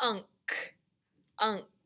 unk, unk.